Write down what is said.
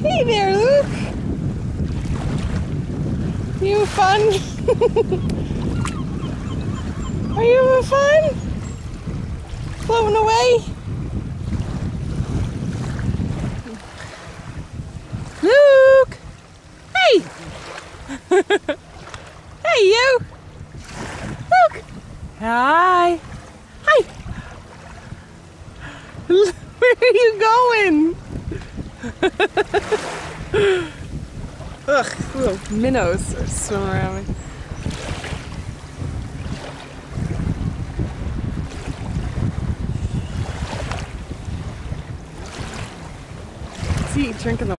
Hey there, Luke. You fun? Are you having fun? Floating away? Luke! Hey! hey, you! Luke! Hi! Hi! Where are you going? Ugh, little minnows swimming around me. See, drinking the